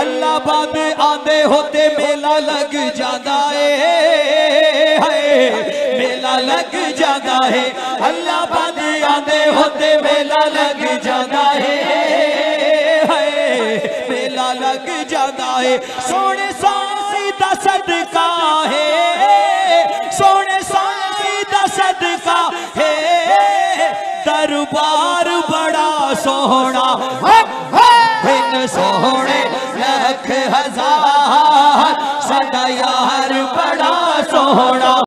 अल्लाह आंदे होते मेला लग जाता है। मेला लग जाता है। अल्लाह आंदे होते मेला लग जाता है। मेला लग जाता है। सोने सांसी दा सदका है। सोने सांसी दा सदका है। दरबार बड़ा सोहना। बिन सोहने लख हज़ार सदा यार बड़ा सोहना